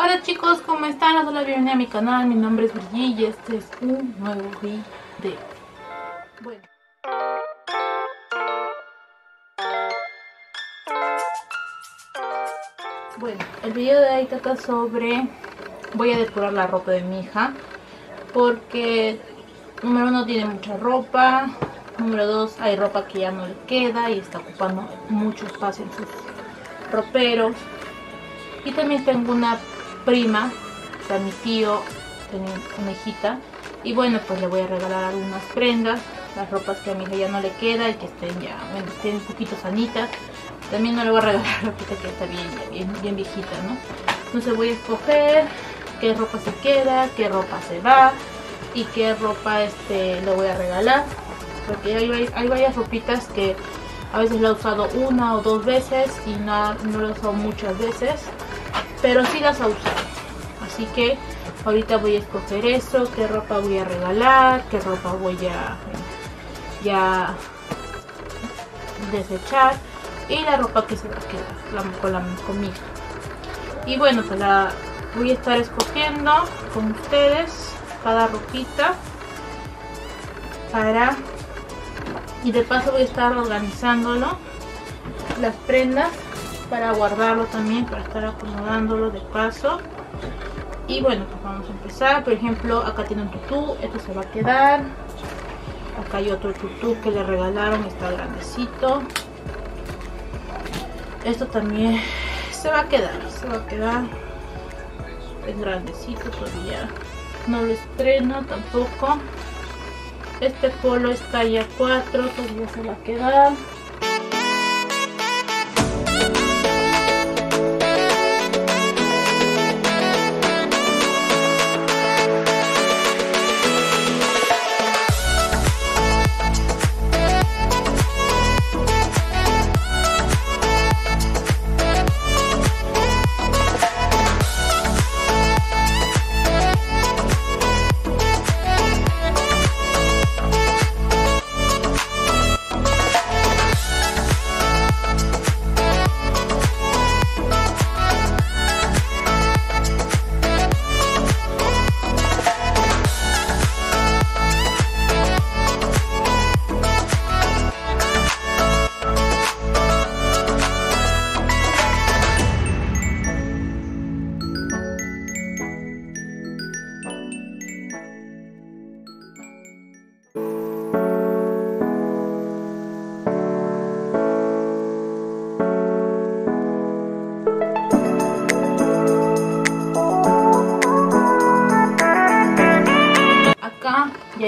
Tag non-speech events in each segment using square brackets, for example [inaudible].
Hola chicos, ¿cómo están? Doy la bienvenida a mi canal, mi nombre es Brigitte y este es un nuevo video. Bueno. Bueno, el video de hoy trata sobre... Voy a depurar la ropa de mi hija porque número uno tiene mucha ropa, número dos hay ropa que ya no le queda y está ocupando mucho espacio en sus roperos y también tengo una prima, o sea mi tío tiene una hijita y bueno pues le voy a regalar algunas prendas, las ropas que a mi hija ya no le queda y que estén ya, bueno, estén un poquito sanitas también no le voy a regalar [laughs] ropa que está bien, bien, bien viejita, ¿no? Entonces voy a escoger qué ropa se queda, qué ropa se va y qué ropa este le voy a regalar. Porque hay, hay varias ropitas que a veces la he usado una o dos veces y no, no la he usado muchas veces. Pero sí las he usado. Así que ahorita voy a escoger eso, qué ropa voy a regalar, qué ropa voy a ya desechar y la ropa que se va a quedar con la comida. Y bueno, pues la voy a estar escogiendo con ustedes cada ropita para y de paso voy a estar organizándolo las prendas para guardarlo también para estar acomodándolo de paso. Y bueno pues vamos a empezar. Por ejemplo acá tiene un tutú esto se va a quedar. Acá hay otro tutú que le regalaron está grandecito. Esto también se va a quedar se va a quedar. Es grandecito todavía. No lo estreno tampoco. Este polo está ya 4 todavía se va a quedar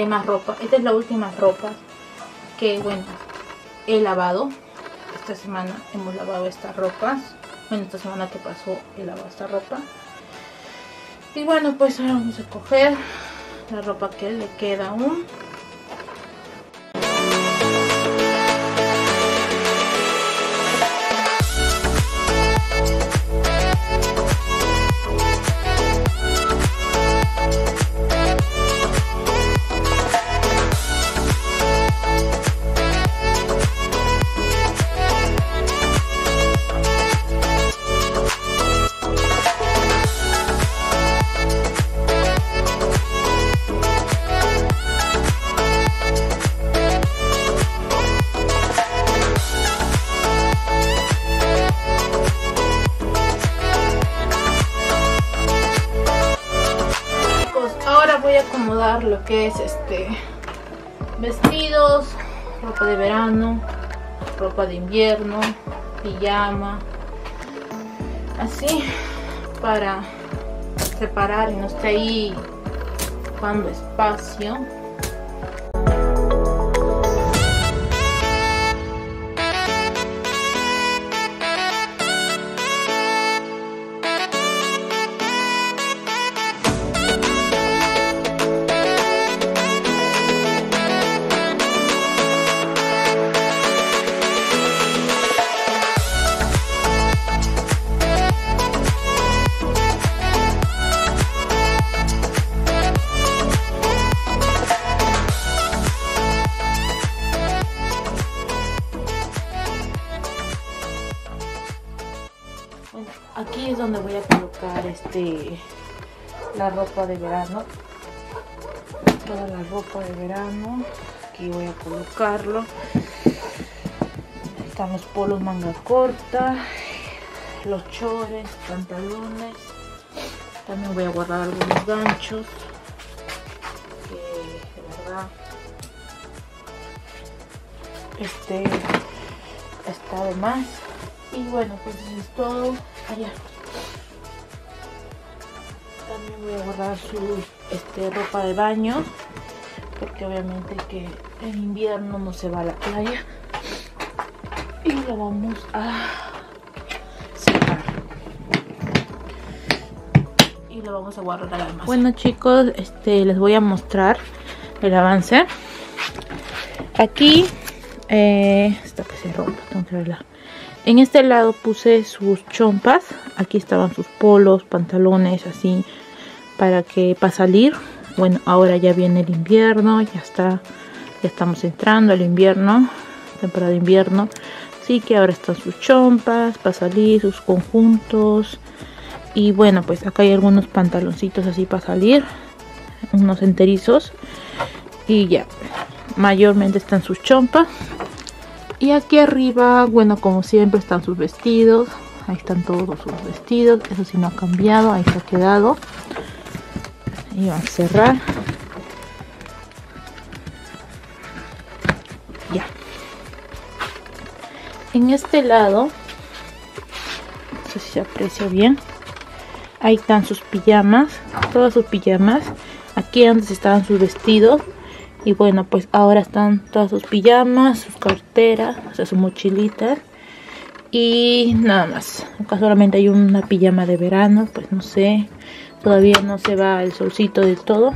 más ropa. Esta es la última ropa que, bueno, he lavado. Esta semana hemos lavado estas ropas. Bueno, esta semana que pasó he lavado esta ropa. Y bueno, pues ahora vamos a coger la ropa que le queda aún. Que es este vestidos, ropa de verano, ropa de invierno, pijama, así para separar y no esté ahí ocupando espacio. La ropa de verano. Toda la ropa de verano. Aquí voy a colocarlo. Están los polos manga corta. Los chores pantalones. También voy a guardar algunos ganchos. Este está de más. Y bueno pues eso es todo. Allá voy a guardar su este, ropa de baño porque obviamente que en invierno no se va a la playa. Y lo vamos a secar. Y lo vamos a guardar además bueno chicos este les voy a mostrar el avance. Aquí eh, esta que se rompe tengo que verla. En este lado puse sus chompas. Aquí estaban sus polos pantalones así para que para salir. Bueno ahora ya viene el invierno ya está ya estamos entrando al invierno temporada de invierno. Así que ahora están sus chompas para salir sus conjuntos. Y bueno pues acá hay algunos pantaloncitos así para salir unos enterizos. Y ya mayormente están sus chompas. Y aquí arriba bueno como siempre están sus vestidos. Ahí están todos sus vestidos. Eso sí no ha cambiado ahí se ha quedado y vamos a cerrar. Ya. En este lado no sé si se aprecia bien ahí están sus pijamas todas sus pijamas. Aquí antes estaban sus vestidos y bueno pues ahora están todas sus pijamas sus carteras o sea su mochilita y nada más. Acá solamente hay una pijama de verano pues no sé. Todavía no se va el solcito de todo.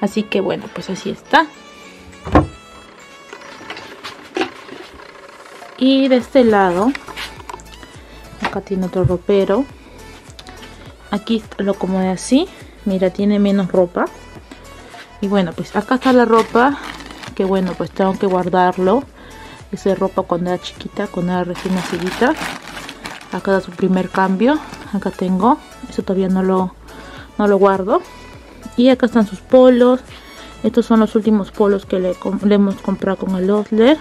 Así que bueno pues así está. Y de este lado acá tiene otro ropero. Aquí lo acomodé así. Mira tiene menos ropa. Y bueno pues acá está la ropa que bueno pues tengo que guardarlo esa ropa cuando era chiquita cuando era recién nacida. Acá da su primer cambio acá tengo eso todavía no lo no lo guardo. Y acá están sus polos estos son los últimos polos que le, hemos comprado con el Osler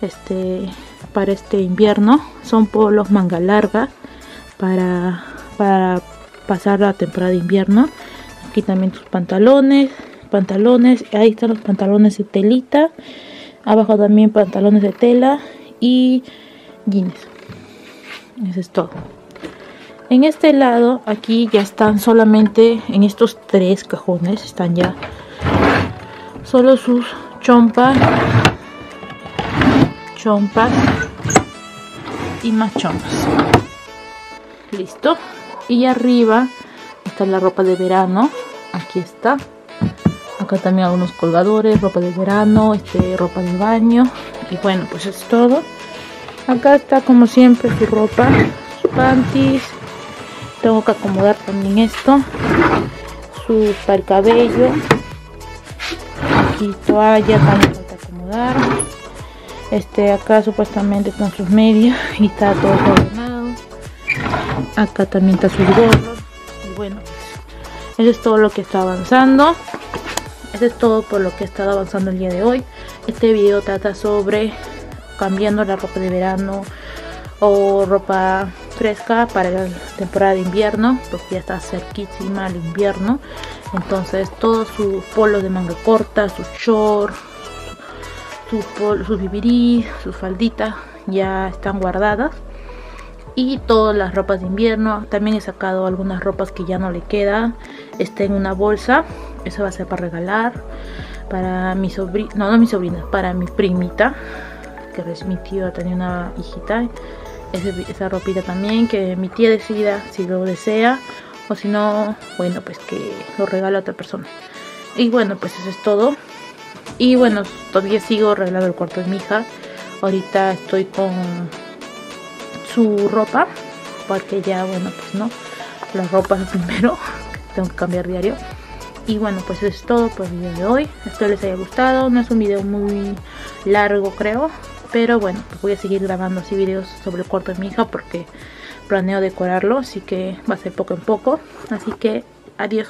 este para este invierno. Son polos manga larga para para pasar la temporada de invierno. Aquí también sus pantalones pantalones ahí están los pantalones de telita abajo también pantalones de tela y jeans. Eso es todo. En este lado aquí ya están solamente en estos tres cajones están ya solo sus chompas chompas y más chompas. Listo. Y arriba está la ropa de verano. Aquí está acá también algunos colgadores ropa de verano este ropa de baño. Y bueno pues es todo. Acá está como siempre su ropa sus panties. Tengo que acomodar también esto. Su para el cabello aquí toalla también falta acomodar. Este acá supuestamente están sus medias y está todo ordenado. Acá también está sus gorros y bueno eso es todo lo que está avanzando eso es todo por lo que he estado avanzando el día de hoy. Este video trata sobre cambiando la ropa de verano o ropa fresca para la temporada de invierno porque ya está cerquísima el invierno. Entonces todos sus polos de manga corta sus shorts sus, sus bibirí sus falditas ya están guardadas y todas las ropas de invierno. También he sacado algunas ropas que ya no le quedan. Está en una bolsa. Eso va a ser para regalar para mi sobrina no no mi sobrina para mi primita que es mi tío tenía una hijita. Esa ropita también que mi tía decida si lo desea o si no bueno pues que lo regale a otra persona. Y bueno pues eso es todo. Y bueno todavía sigo arreglando el cuarto de mi hija. Ahorita estoy con su ropa porque ya bueno pues no la ropa es [laughs] primero tengo que cambiar diario y bueno pues eso es todo por el video de hoy espero les haya gustado no es un video muy largo creo pero bueno pues voy a seguir grabando así videos sobre el cuarto de mi hija porque planeo decorarlo, así que va a ser poco en poco. Así que adiós.